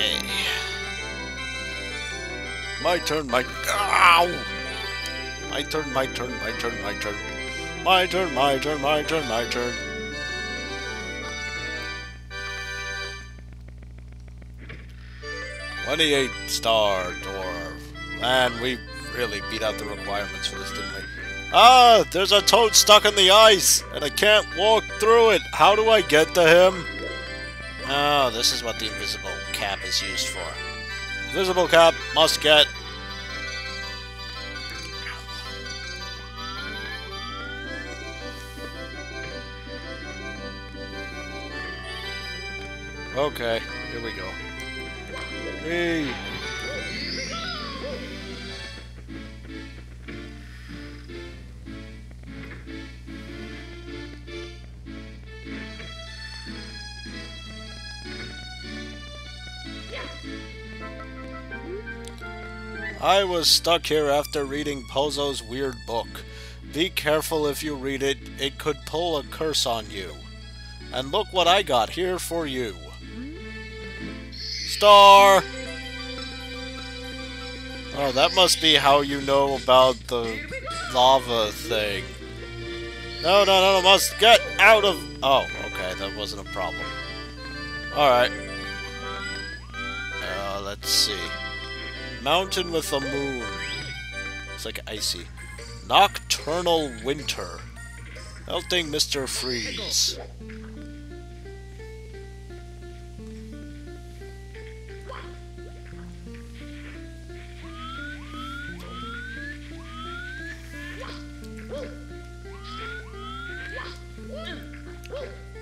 Okay. My turn, my... Ow! My turn, my turn, my turn, my turn. My turn, my turn, my turn, my turn. Twenty-eight star dwarf. Man, we really beat out the requirements for this, didn't we? Ah, there's a toad stuck in the ice, and I can't walk through it. How do I get to him? Oh, this is what the invisible cap is used for. Invisible cap must get. Okay, here we go. Hey. I was stuck here after reading Pozo's weird book. Be careful if you read it, it could pull a curse on you. And look what I got here for you. Star! Oh, that must be how you know about the lava thing. No, no, no, no, must get out of... Oh, okay, that wasn't a problem. Alright. Uh, let's see. Mountain with a moon. It's like icy. Nocturnal winter. Melting Mr. Freeze.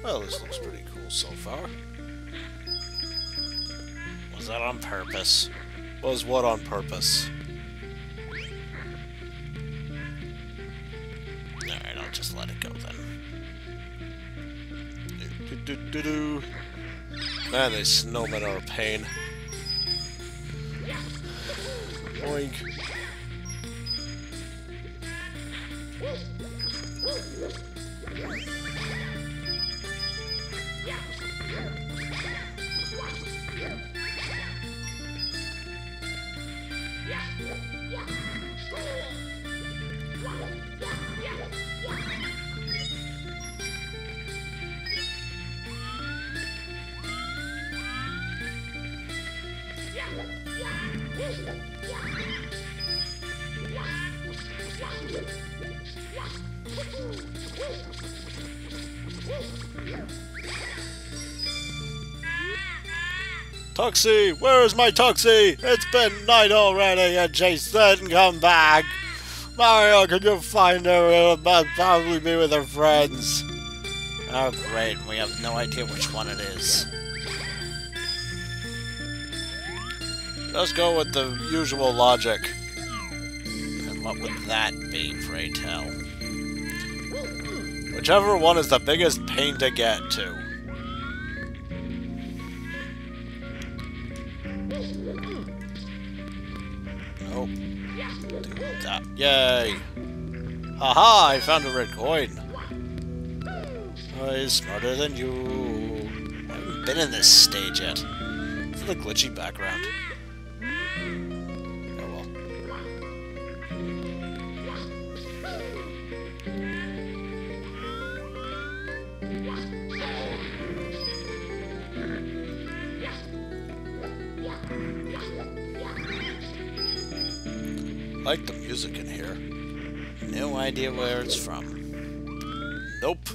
Well, this looks pretty cool so far. Was that on purpose? Was what on purpose? Alright, I'll just let it go then. Do, do, do, do. Man, these snowmen are a pain. Oink. Tuxie! Where is my Tuxie? It's been night already and didn't come back! Mario, can you find her? It'll probably be with her friends. Oh, great. We have no idea which one it is. Let's go with the usual logic. And what would that be, pray tell? Whichever one is the biggest pain to get to. Nope. Do that. Yay! Haha, I found a red coin. I'm smarter than you. I haven't been in this stage yet. It's the glitchy background. Like the music in here. No idea where it's from. Nope.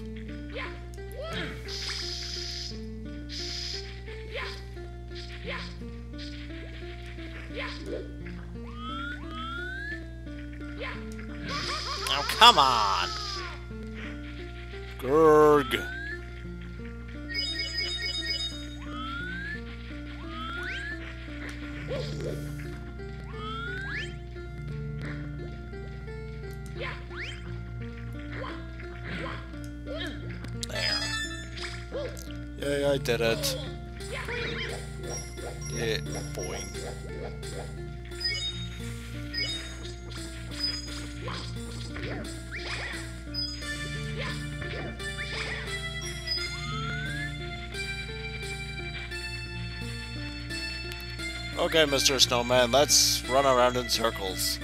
Oh, come on! Gurg. Did it. Yeah, boing. Okay, Mr. Snowman, let's run around in circles.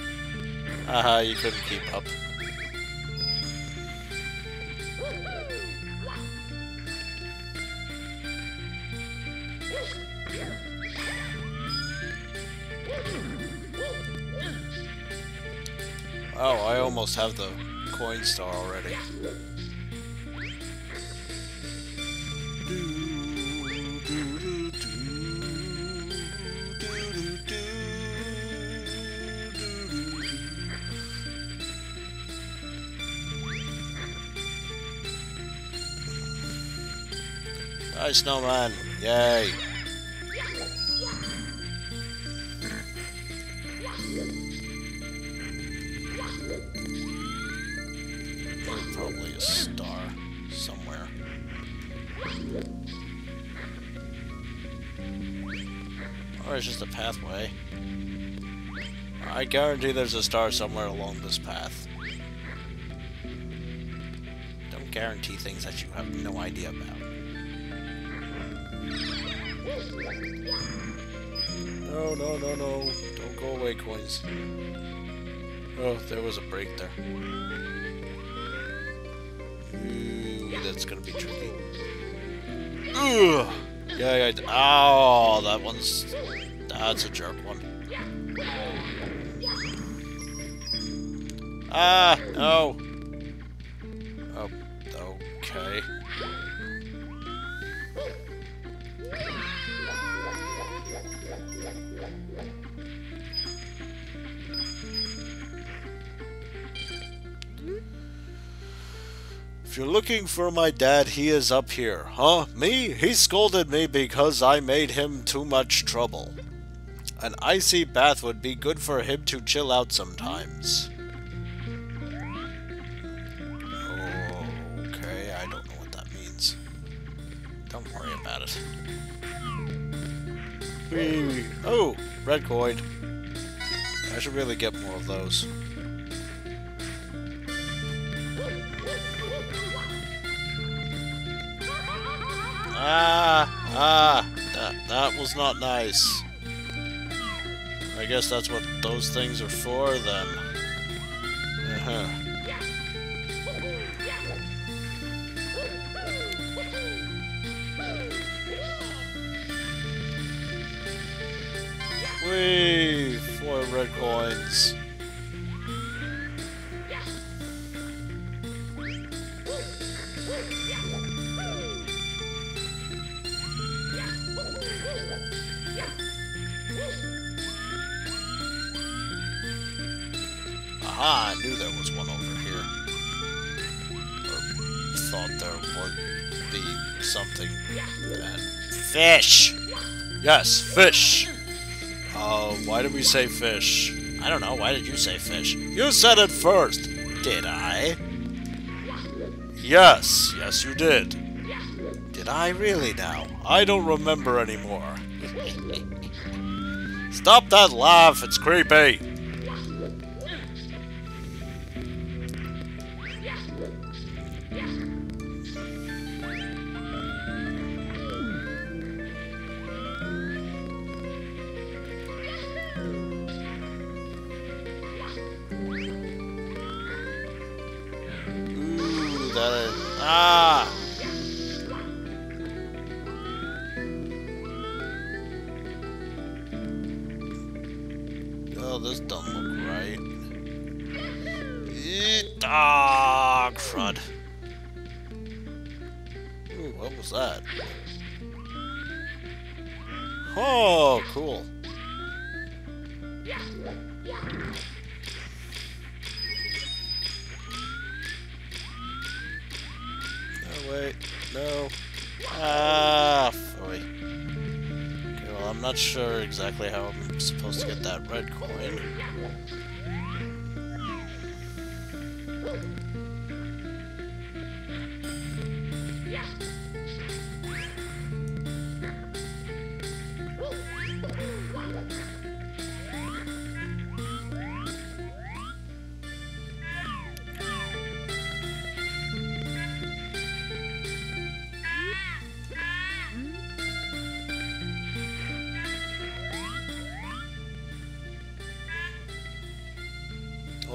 Haha, you couldn't keep up. Almost have the coin star already. Hi, snowman. Yay. Guarantee there's a star somewhere along this path. Don't guarantee things that you have no idea about. No, no, no, no. Don't go away, coins. Oh, there was a break there. Ooh, that's gonna be tricky. Ugh! Yeah, yeah. Oh, that one's... That's a jerk one. Ah, no. Oh, okay. If you're looking for my dad, he is up here. Huh? Me? He scolded me because I made him too much trouble. An icy bath would be good for him to chill out sometimes. Oh, red coin. I should really get more of those. Ah, ah, that, that was not nice. I guess that's what those things are for, then. Uh-huh. Whee! Four red coins. Aha, I knew there was one over here. Or thought there would be something. And fish! Yes, fish! Uh, why did we say fish? I don't know. Why did you say fish? You said it first! Did I? Yes, yes you did. Did I really now? I don't remember anymore. Stop that laugh, it's creepy!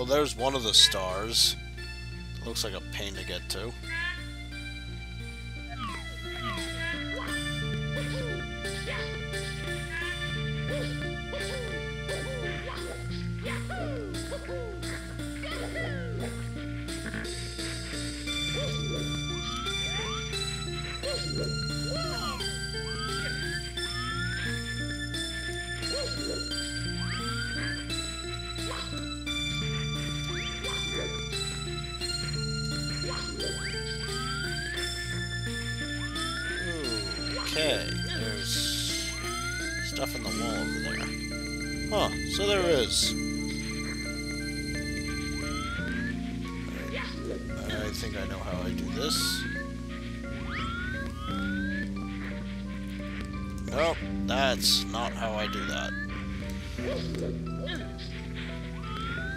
Well, there's one of the stars. Looks like a pain to get to.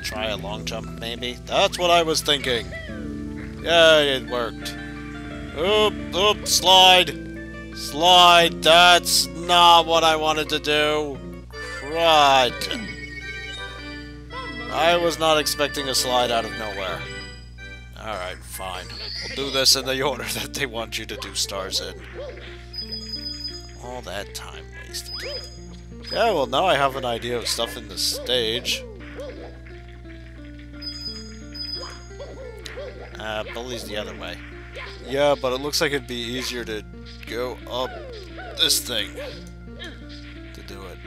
Try a long jump, maybe? That's what I was thinking! Yeah, it worked. Oop, oop, slide! Slide, that's not what I wanted to do. Crud. I was not expecting a slide out of nowhere. Alright, fine. We'll do this in the order that they want you to do stars in. All that time wasted. Yeah, well now I have an idea of stuff in the stage. Uh, Bully's the other way. Yeah, but it looks like it'd be easier to go up this thing to do it.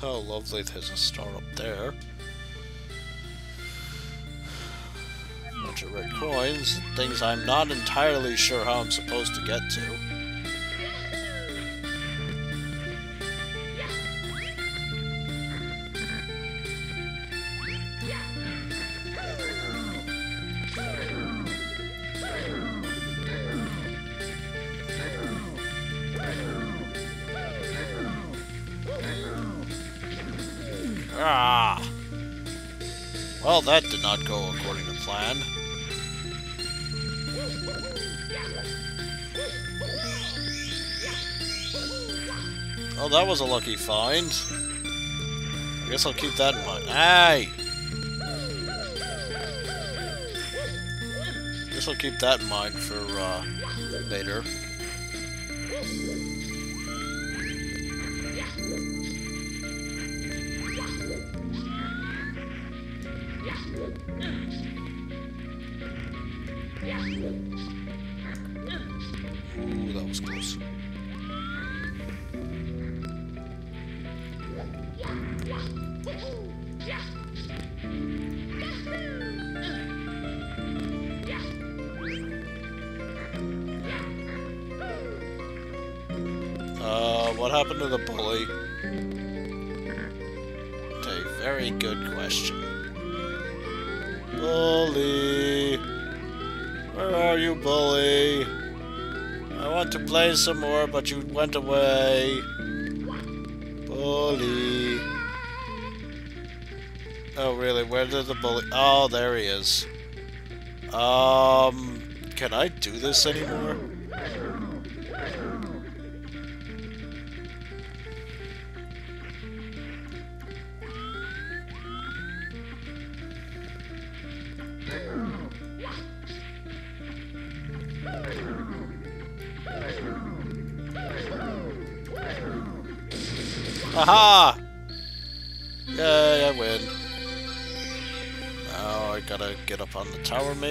Oh, lovely, there's a star up there. A Bunch of red coins, things I'm not entirely sure how I'm supposed to get to. Well, that did not go according to plan. Oh, that was a lucky find. I guess I'll keep that in mind. Hey! Guess I'll keep that in mind for, uh, later. Play some more, but you went away. Bully. Oh, really? Where did the bully... Oh, there he is. Um... Can I do this anymore?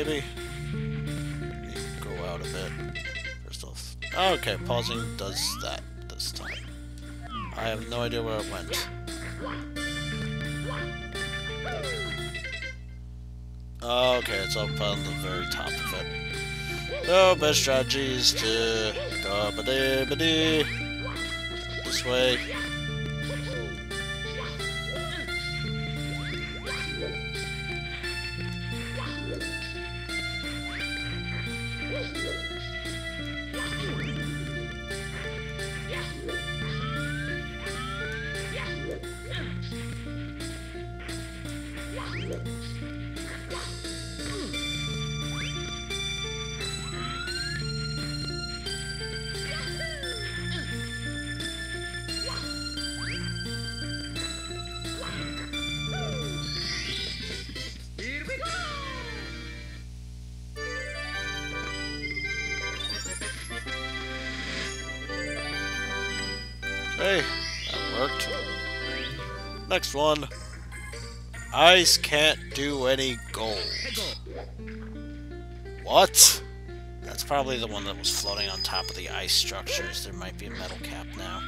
Maybe? Go out a bit. First off. Okay, pausing does that this time. I have no idea where it went. Okay, it's up on the very top of it. So, best strategy is to go ba this way. Next one. Ice can't do any gold. What? That's probably the one that was floating on top of the ice structures. There might be a metal cap now.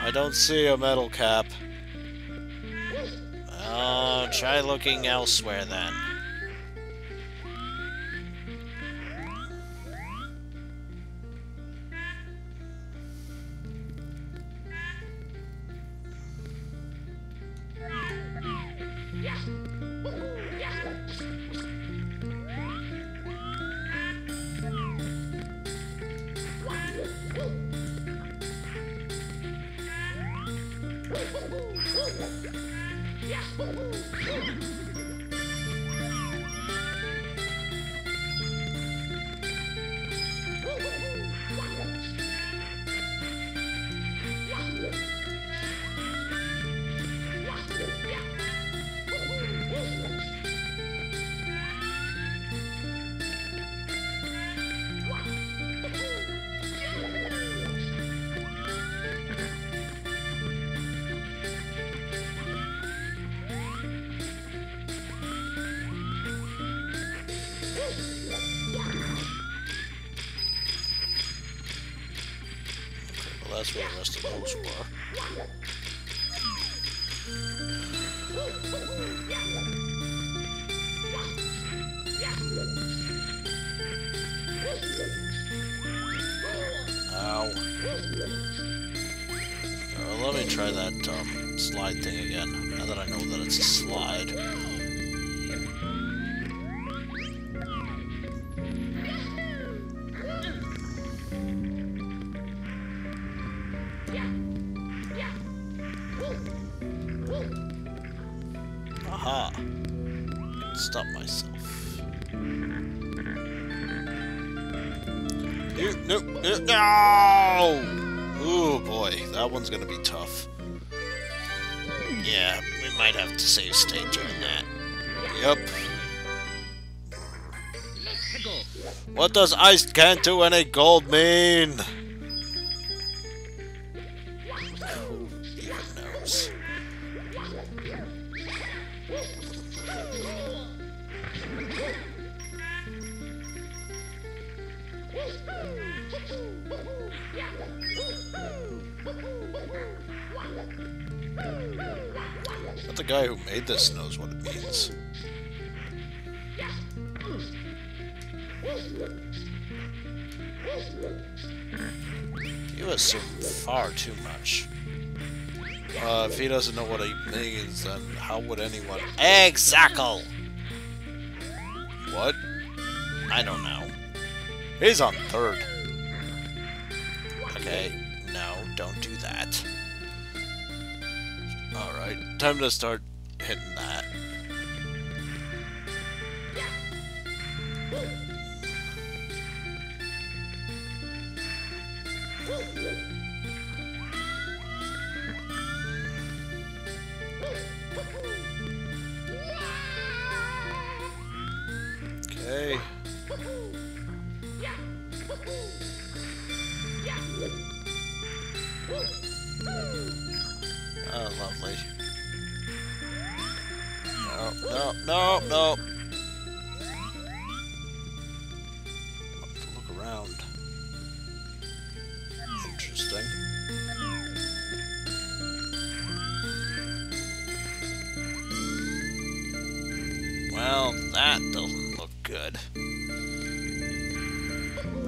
I don't see a metal cap. Oh, try looking elsewhere then. Ow. Uh, let me try that um, slide thing again, now that I know that it's a slide. What does ice can't do any gold mean? Who even knows? But the guy who made this knows what it means. Far too much. Uh, if he doesn't know what he means, then how would anyone... Exactly. What? I don't know. He's on third. Okay, no, don't do that. Alright, time to start hitting that. Oh, lovely. No, no, no, no.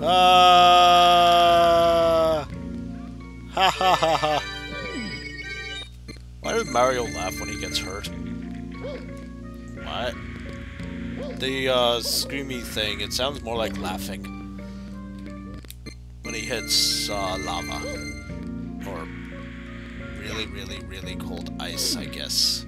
Ah! Ha ha ha ha! Why does Mario laugh when he gets hurt? What? The uh, screamy thing, it sounds more like laughing. When he hits uh, lava. Or really, really, really cold ice, I guess.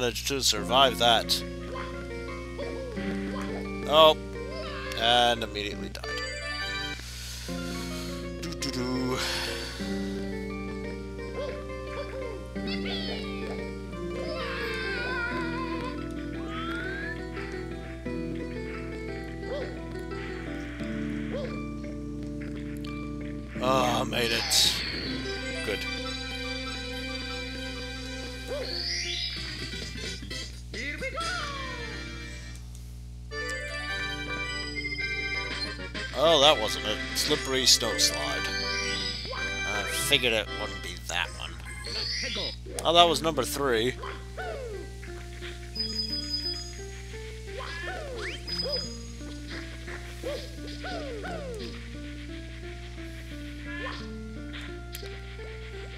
Managed to survive that. Oh, and immediately died. Doo -doo -doo. Oh, made it. That wasn't a slippery snow slide. I figured it wouldn't be that one. Oh, that was number three.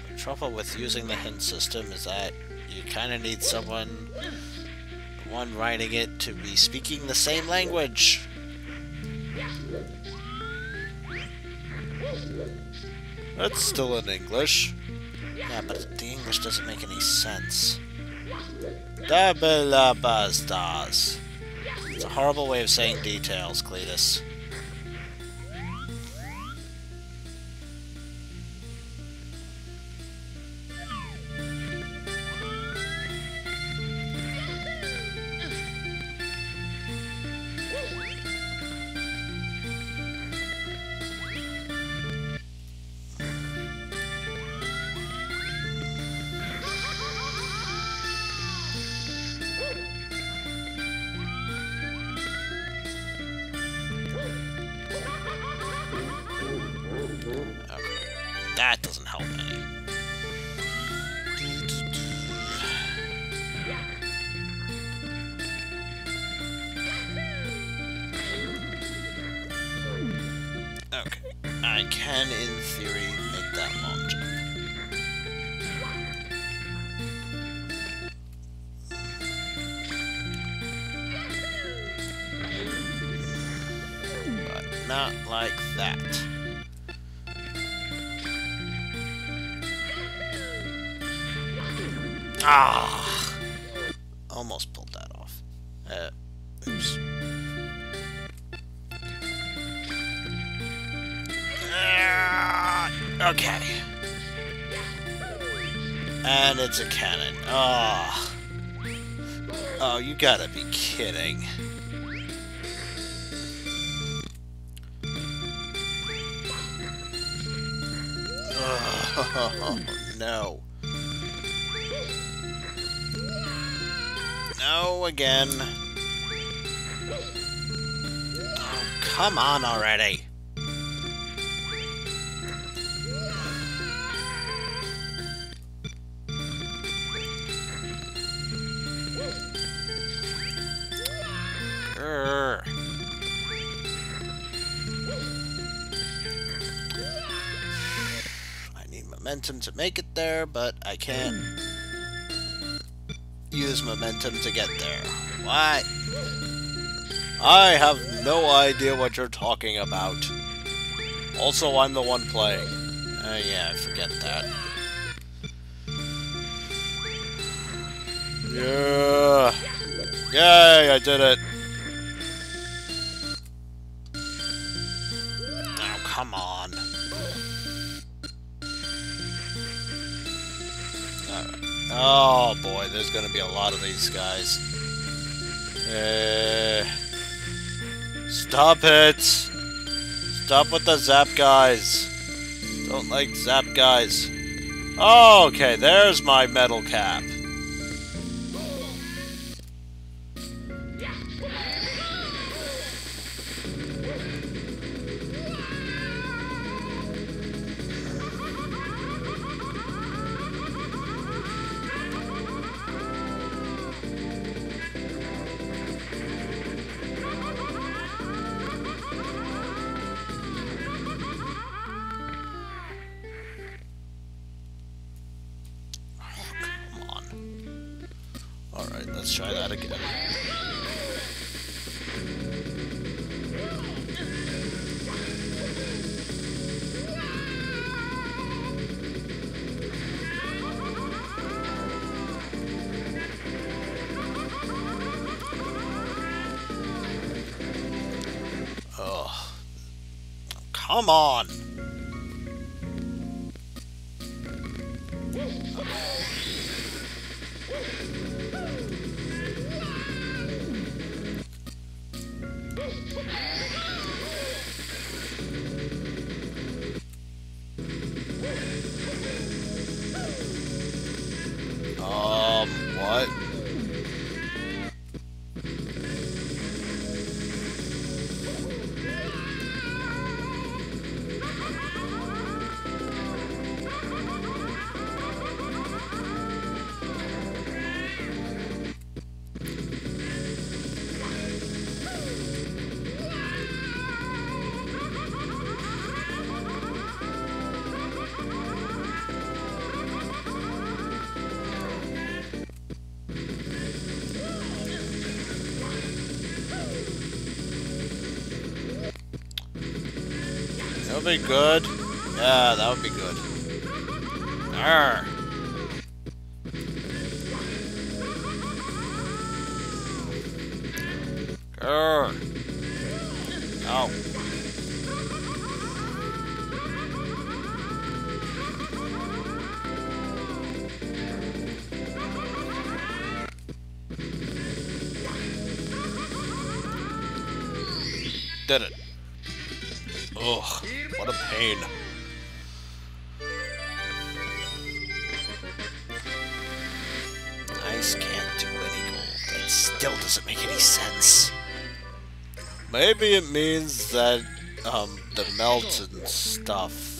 The trouble with using the hint system is that you kind of need someone, one writing it, to be speaking the same language. That's still in English. Yeah, but the English doesn't make any sense. Dabilabastas. It's a horrible way of saying details, Cletus. Gotta be kidding. Oh, no. No, again. Oh, come on already. Momentum to make it there, but I can't use momentum to get there. Why? I have no idea what you're talking about. Also, I'm the one playing. Oh yeah, I forget that. Yeah. Yay, I did it. Oh, come on. Oh boy, there's gonna be a lot of these guys. Eh. stop it! Stop with the zap guys. Don't like zap guys. Oh, okay, there's my metal cap. Let's try that again. Oh, come on! Would be good. Yeah, that would be good. Arr. Grr. Ice can't do any gold. That still doesn't make any sense. Maybe it means that um the melt and stuff.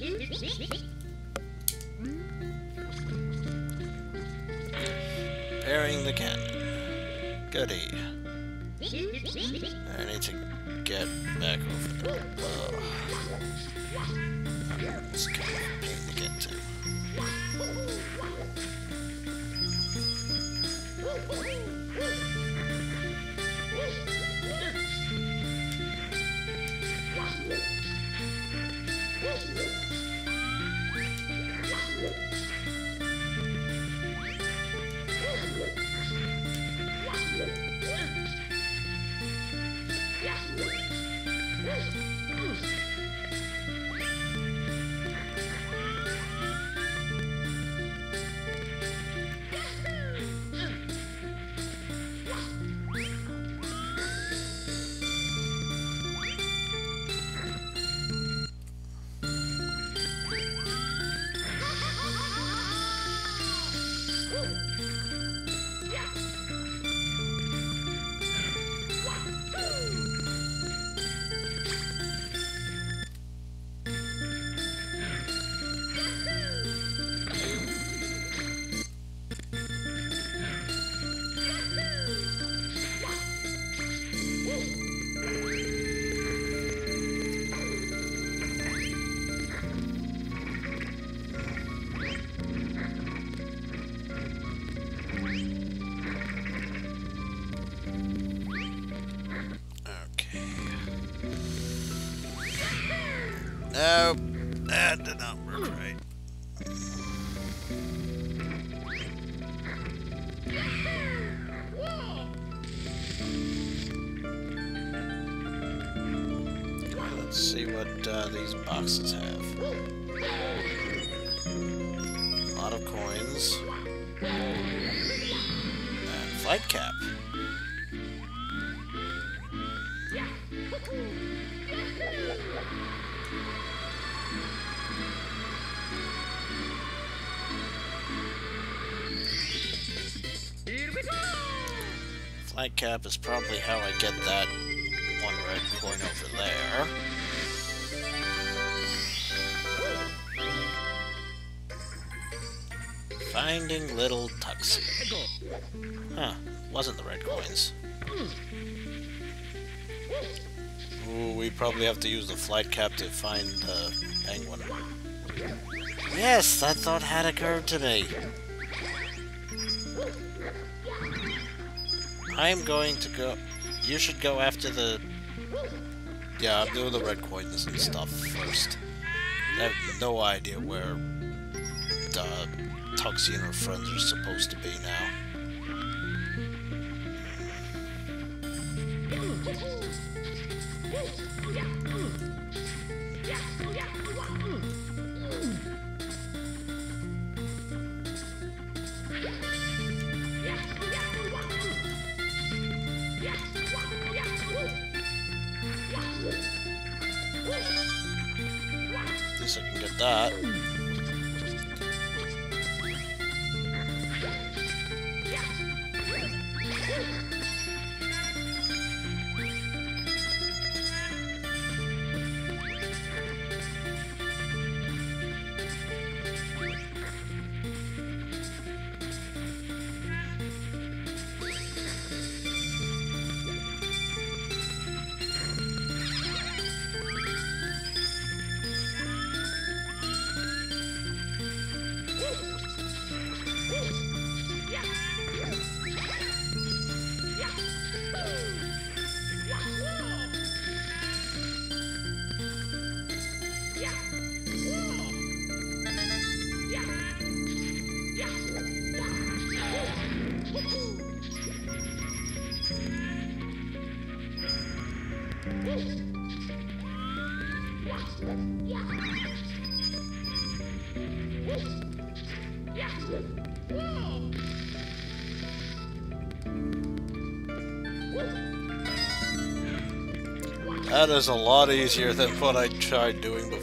Repairing the cannon. Goody. I need to get back over there. Ugh. It's kind of get to. And flight cap. Is probably how I get that one red coin over there. Finding little. Huh. Wasn't the red coins. Ooh, we probably have to use the flight cap to find the penguin. Yes, that thought had occurred to me. I'm going to go... You should go after the... Yeah, I'm doing the red coins and stuff first. I have no idea where the Tuxian or friends are supposed to be now. That is a lot easier than what I tried doing before.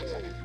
Thank you.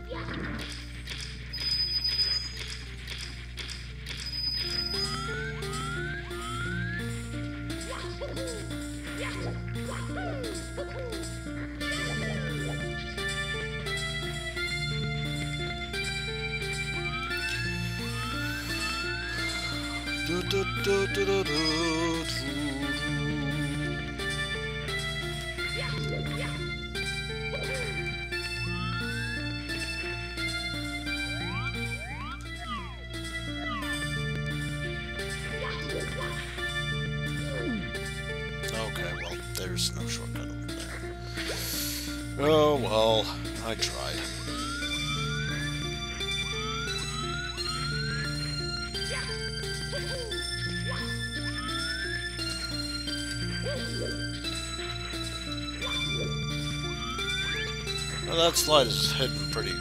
slide is hidden pretty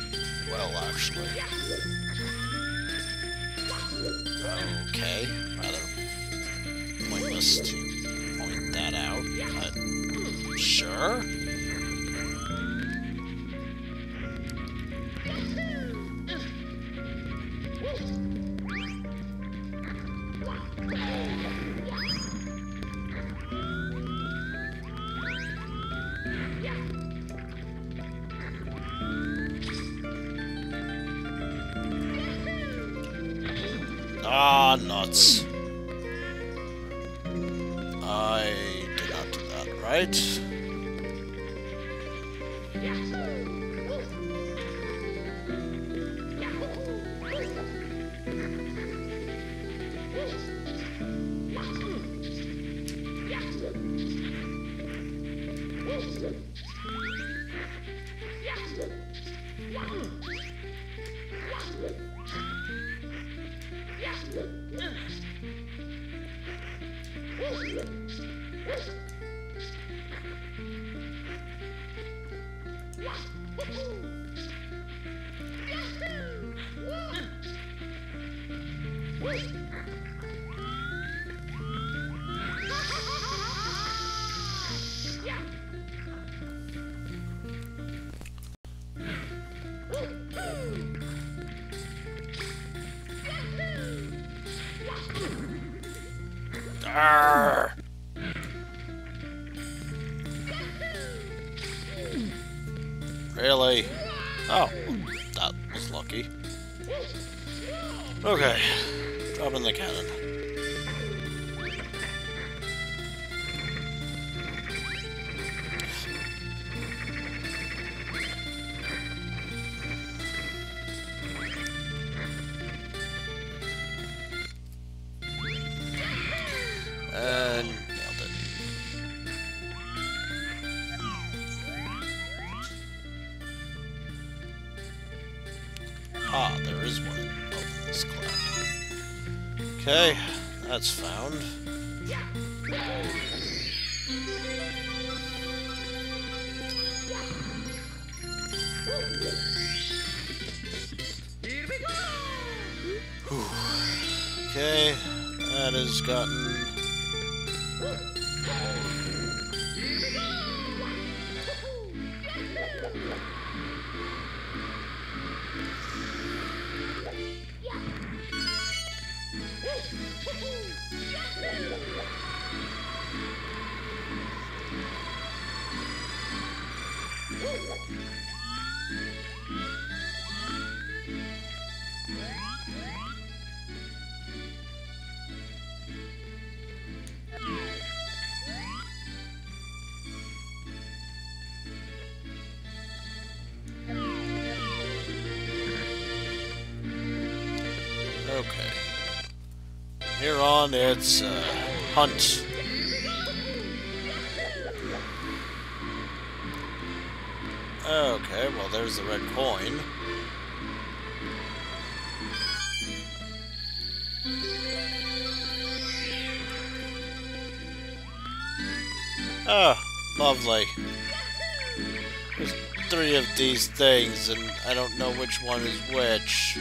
are nuts. I did not do that, right? Really? Oh, that was lucky. Okay, drop in the cannon. Here on, it's uh, hunt. Okay, well, there's the red coin. Oh, lovely. There's three of these things, and I don't know which one is which.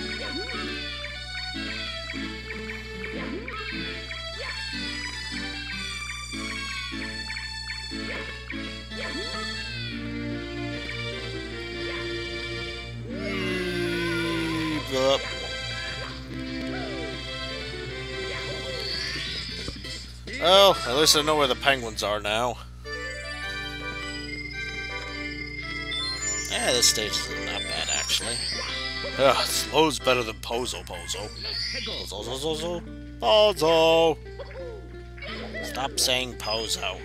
At least I know where the penguins are now. Yeah, this stage is not bad, actually. Yeah, slow's better than Pozo Pozo. Pozo, Pozo, Pozo. Pozo! Stop saying Pozo.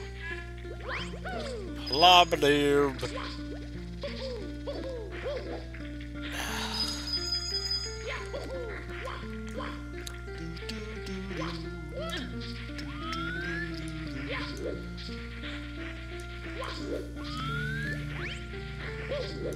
Plobadoob. No,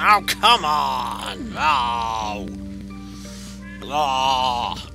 Oh, come on! Oh! Oh!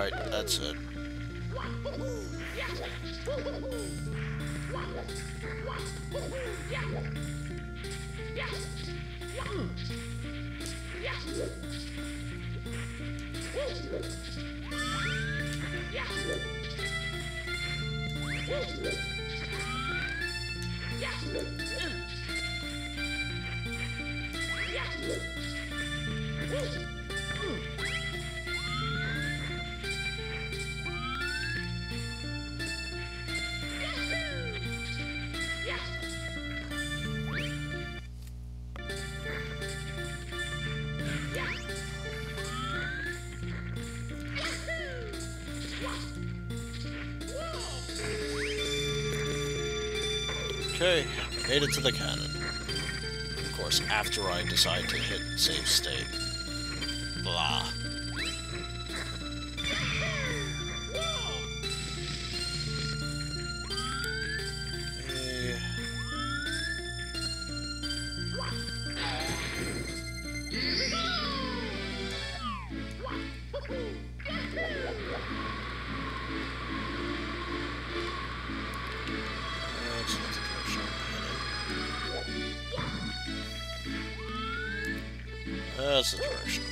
Alright, that's it. Hmm. Okay, made it to the cannon. Of course, after I decide to hit save state. That's the direction.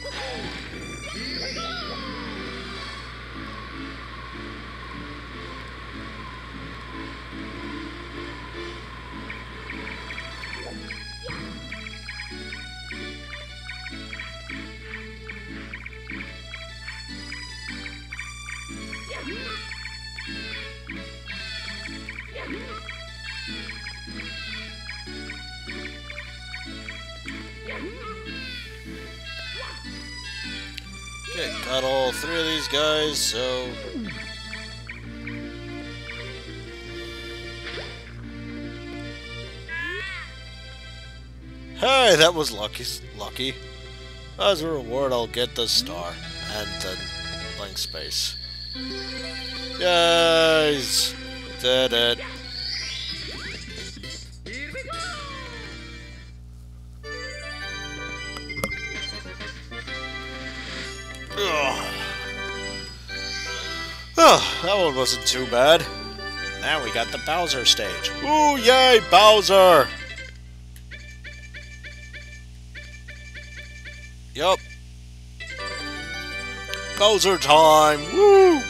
These guys, so... Hey, that was lucky. Lucky. As a reward, I'll get the star and the blank space. Guys, did it. One wasn't too bad. Now we got the Bowser stage. Ooh, yay, Bowser! Yup. Bowser time! Woo!